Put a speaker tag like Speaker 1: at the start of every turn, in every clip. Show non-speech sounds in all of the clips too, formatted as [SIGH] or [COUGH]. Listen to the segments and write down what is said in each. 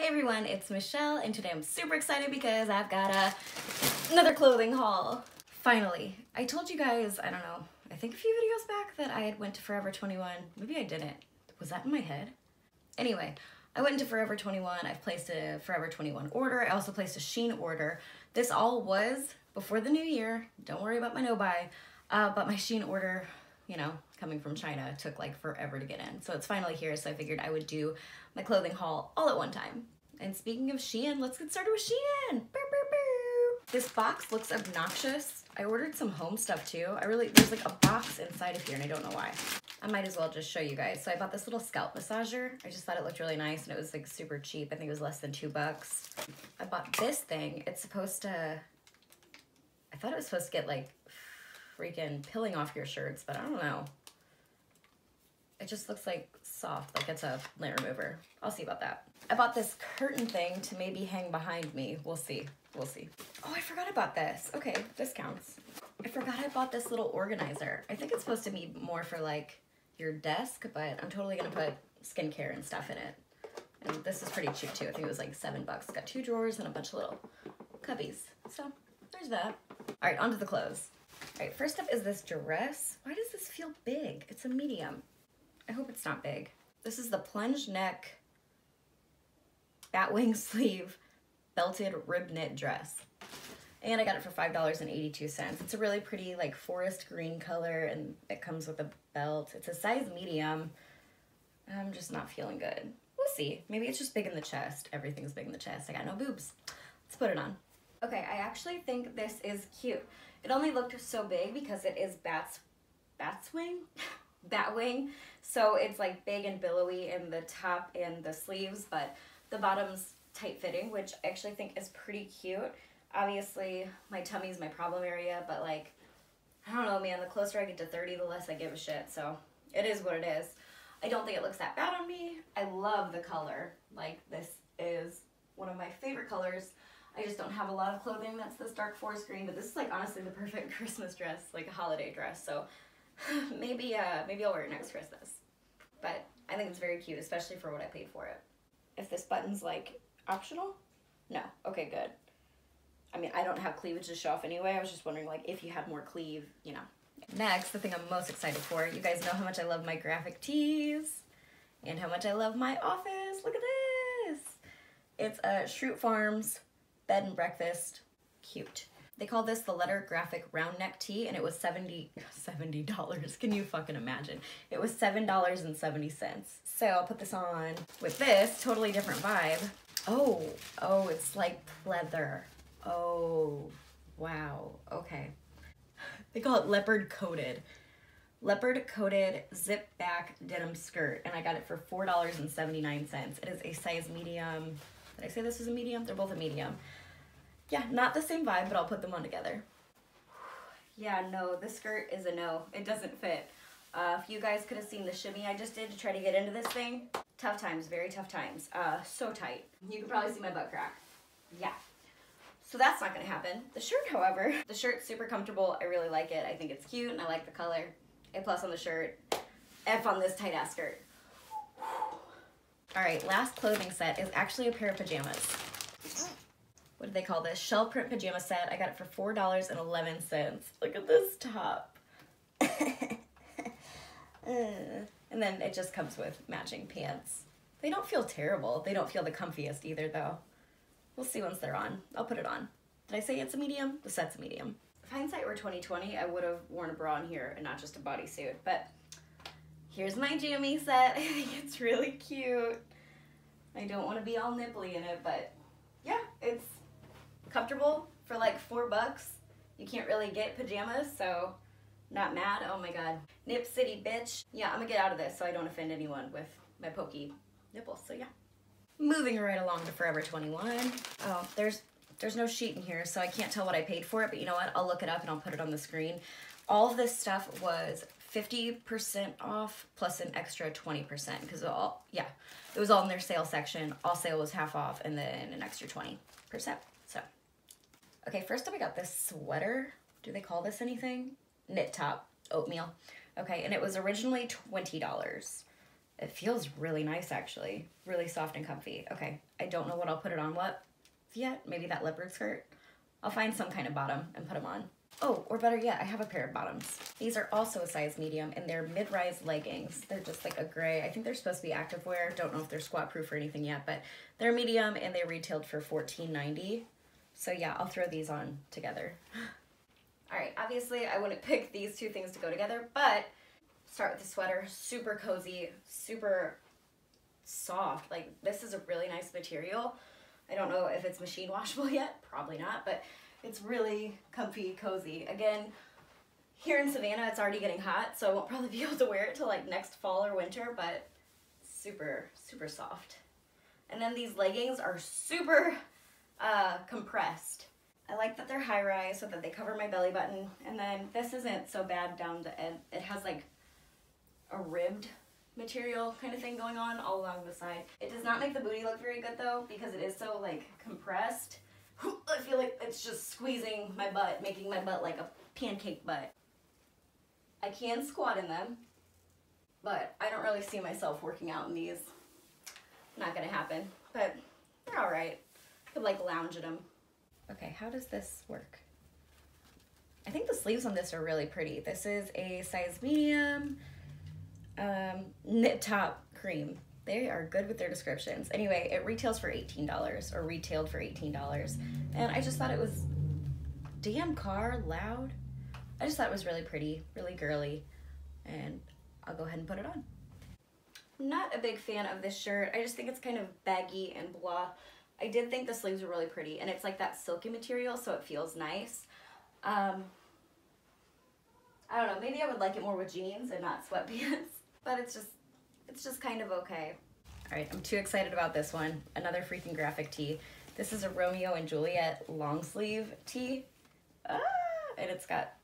Speaker 1: Hey everyone, it's Michelle and today I'm super excited because I've got a, another clothing haul. Finally, I told you guys, I don't know, I think a few videos back that I had went to Forever 21. Maybe I didn't. Was that in my head? Anyway, I went into Forever 21. I've placed a Forever 21 order. I also placed a Shein order. This all was before the new year. Don't worry about my no buy. Uh, but my Shein order, you know, coming from China took like forever to get in. So it's finally here. So I figured I would do my clothing haul all at one time. And speaking of Shein, let's get started with Shein. Bow. This box looks obnoxious. I ordered some home stuff too. I really, there's like a box inside of here and I don't know why. I might as well just show you guys. So I bought this little scalp massager. I just thought it looked really nice and it was like super cheap. I think it was less than two bucks. I bought this thing. It's supposed to, I thought it was supposed to get like freaking pilling off your shirts, but I don't know. It just looks like soft, like it's a lint remover. I'll see about that. I bought this curtain thing to maybe hang behind me. We'll see, we'll see. Oh, I forgot about this. Okay, this counts. I forgot I bought this little organizer. I think it's supposed to be more for like your desk, but I'm totally gonna put skincare and stuff in it. And this is pretty cheap too. I think it was like seven bucks. Got two drawers and a bunch of little cubbies. So there's that. All right, onto the clothes. All right, first up is this dress. Why does this feel big? It's a medium. I hope it's not big. This is the plunge neck batwing [LAUGHS] sleeve belted rib knit dress. And I got it for $5.82. It's a really pretty like forest green color and it comes with a belt. It's a size medium. I'm just not feeling good. We'll see. Maybe it's just big in the chest. Everything's big in the chest. I got no boobs. Let's put it on. Okay, I actually think this is cute. It only looked so big because it is bat's, bat's wing? [LAUGHS] bat wing. So it's like big and billowy in the top and the sleeves, but the bottom's tight fitting, which I actually think is pretty cute. Obviously, my tummy's my problem area, but like, I don't know, man, the closer I get to 30, the less I give a shit. So it is what it is. I don't think it looks that bad on me. I love the color. Like, this is one of my favorite colors. I just don't have a lot of clothing that's this dark forest green, but this is like honestly the perfect [LAUGHS] Christmas dress, like a holiday dress. So [SIGHS] maybe uh, maybe I'll wear it next Christmas. But I think it's very cute, especially for what I paid for it. If this button's like optional? No. Okay, good. I mean, I don't have cleavage to show off anyway. I was just wondering like if you had more cleave, you know. Next, the thing I'm most excited for. You guys know how much I love my graphic tees and how much I love my office. Look at this. It's a Schrute Farms bed and breakfast. Cute. They call this the letter graphic round neck tee and it was 70 [LAUGHS] $70. Can you fucking imagine? It was $7.70. So I'll put this on with this, totally different vibe. Oh, oh, it's like pleather. Oh, wow. Okay. [LAUGHS] They call it leopard coated. Leopard coated zip back denim skirt and I got it for $4.79. It is a size medium. Did I say this was a medium? They're both a medium yeah, not the same vibe, but I'll put them on together. Yeah, no, this skirt is a no. It doesn't fit. Uh, if you guys could have seen the shimmy I just did to try to get into this thing, tough times, very tough times. Uh, so tight. You can probably see my butt crack. Yeah. So that's not gonna happen. The shirt, however, [LAUGHS] the shirt's super comfortable. I really like it. I think it's cute and I like the color. A plus on the shirt. F on this tight ass skirt. All right, last clothing set is actually a pair of pajamas what do they call this? Shell print pajama set. I got it for $4.11. Look at this top. [LAUGHS] Uh, and then it just comes with matching pants. They don't feel terrible. They don't feel the comfiest either though. We'll see once they're on. I'll put it on. Did I say it's a medium? The set's a medium. If hindsight were 2020, I would have worn a bra in here and not just a bodysuit. But here's my jammy set. [LAUGHS] I think it's really cute. I don't want to be all nipply in it, but yeah, it's comfortable for like four bucks. You can't really get pajamas, so not mad. Oh my god. Nip City, bitch. Yeah, I'm gonna get out of this so I don't offend anyone with my pokey nipples, so yeah. Moving right along to Forever 21. Oh, there's there's no sheet in here, so I can't tell what I paid for it, but you know what? I'll look it up and I'll put it on the screen. All of this stuff was 50% off plus an extra 20% because all, yeah, it was all in their sale section. All sale was half off and then an extra 20%. Okay, first up I got this sweater. Do they call this anything? Knit top, oatmeal. Okay, and it was originally $20. It feels really nice actually. Really soft and comfy. Okay, I don't know what I'll put it on what yet. Maybe that leopard skirt. I'll find some kind of bottom and put them on. Oh, or better yet, I have a pair of bottoms. These are also a size medium and they're mid-rise leggings. They're just like a gray. I think they're supposed to be activewear. Don't know if they're squat proof or anything yet, but they're medium and they retailed for $14.90. So yeah, I'll throw these on together. [GASPS] All right, obviously I wouldn't pick these two things to go together, but start with the sweater. Super cozy, super soft. Like this is a really nice material. I don't know if it's machine washable [LAUGHS] yet, probably not, but it's really comfy, cozy. Again, here in Savannah, it's already getting hot, so I won't [LAUGHS] probably be able to wear it till like next fall or winter, but super, super soft. And then these leggings are super uh, compressed. I like that they're high rise so that they cover my belly button. And then this isn't so bad down the end. It has like a ribbed material kind of thing going on all along the side. It does not make the booty look very good though because it is so like compressed. [LAUGHS] I feel like it's just squeezing my butt, making my butt like a pancake butt. I can squat in them, but I don't really see myself working out in these. Not gonna happen, but they're all right. Could like lounge in them. Okay, how does this work? I think the sleeves on this are really pretty. This is a size medium um, knit top cream. They are good with their descriptions. Anyway, it retails for $18 or retailed for $18. And I just thought it was damn car loud. I just thought it was really pretty, really girly. And I'll go ahead and put it on. I'm not a big fan of this shirt. I just think it's kind of baggy and blah. I did think the sleeves were really pretty and it's like that silky material so it feels nice. Um, I don't know, maybe I would like it more with jeans and not sweatpants, [LAUGHS] but it's just, it's just kind of okay. All right, I'm too excited about this one. Another freaking graphic tee. This is a Romeo and Juliet long sleeve tee. Ah, and it's got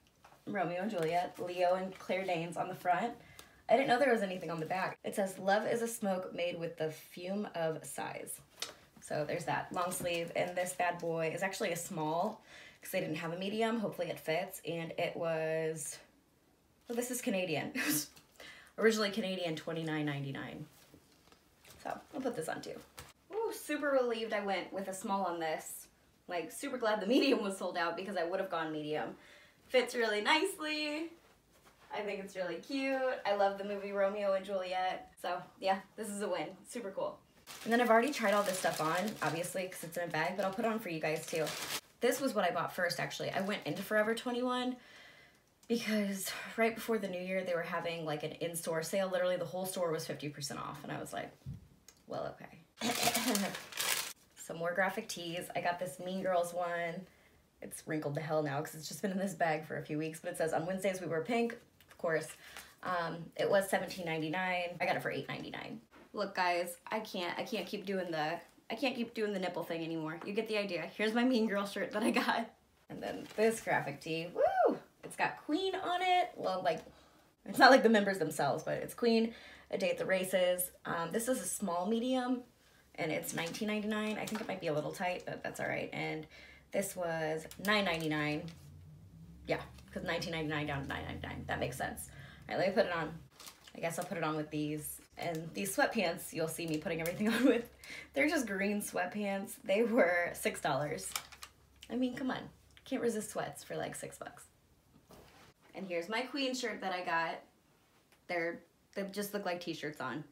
Speaker 1: Romeo and Juliet, Leo and Claire Danes on the front. I didn't know there was anything on the back. It says, love is a smoke made with the fume of sighs. So there's that long sleeve. And this bad boy is actually a small because they didn't have a medium. Hopefully it fits. And it was, well, this is Canadian. [LAUGHS] originally Canadian $29.99. So I'll put this on too. Ooh, super relieved I went with a small on this. Like super glad the [LAUGHS] medium was sold out because I would have gone medium. Fits really nicely. I think it's really cute. I love the movie Romeo and Juliet. So yeah, this is a win. Super cool. And then I've already tried all this stuff on, obviously, because it's in a bag, but I'll put it on for you guys too. This was what I bought first, actually. I went into Forever 21 because right before the new year, they were having like an in-store sale. Literally the whole store was 50% off. And I was like, well, okay. [LAUGHS] Some more graphic tees. I got this Mean Girls one. It's wrinkled to hell now because it's just been in this bag for a few weeks, but it says on Wednesdays we wear pink, of course. Um, it was $17.99. I got it for $8.99. Look guys, I can't, I can't keep doing the, I can't keep doing the nipple thing anymore. You get the idea. Here's my Mean Girl shirt that I got. And then this graphic tee, woo! It's got Queen on it. Well, like, it's not like the members themselves, but it's Queen, A Day at the Races. Um, this is a small medium, and it's $19.99. I think it might be a little tight, but that's all right. And this was $9.99. Yeah, because $19.99 down to $9.99. That makes sense. All right, let me put it on. I guess I'll put it on with these and these sweatpants, you'll see me putting everything [LAUGHS] on with, they're just green sweatpants. They were $6. I mean, come on. Can't resist sweats for like six bucks. And here's my queen shirt that I got. They're, they just look like t-shirts on.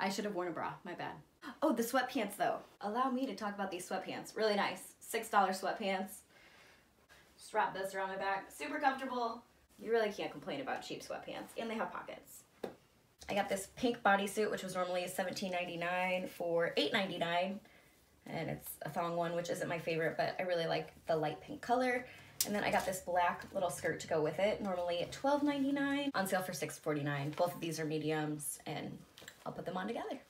Speaker 1: I should have worn a bra, my bad. Oh, the sweatpants though. Allow me to talk about these sweatpants. Really nice. $6 sweatpants. Just wrap this around my back. Super comfortable. You really can't complain about cheap sweatpants. And they have pockets. I got this pink bodysuit, which was normally $17.99 for $8.99. And it's a thong one, which isn't my favorite, but I really like the light pink color. And then I got this black little skirt to go with it, normally at $12.99, on sale for $6.49. Both of these are mediums, and I'll put them on together.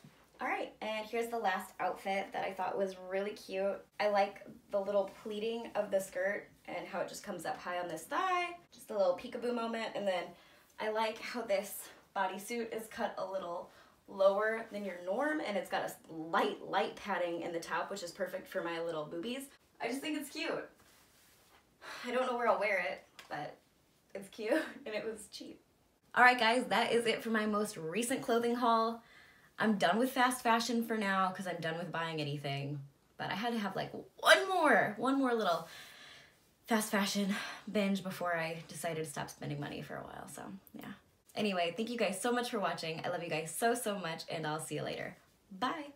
Speaker 1: All right, and here's the last outfit that I thought was really cute. I like the little pleating of the skirt and how it just comes up high on this thigh. Just a little peekaboo moment. And then I like how this bodysuit is cut a little lower than your norm and it's got a light, light padding in the top, which is perfect for my little boobies. I just think it's cute. [SIGHS] I don't know where I'll wear it, but it's cute [LAUGHS] and it was cheap. All right, guys, that is it for my most recent clothing haul. I'm done with fast fashion for now because I'm done with buying anything. But I had to have like one more, one more little fast fashion binge before I decided to stop spending money for a while. So yeah. Anyway, thank you guys so much for watching. I love you guys so, so much and I'll see you later. Bye.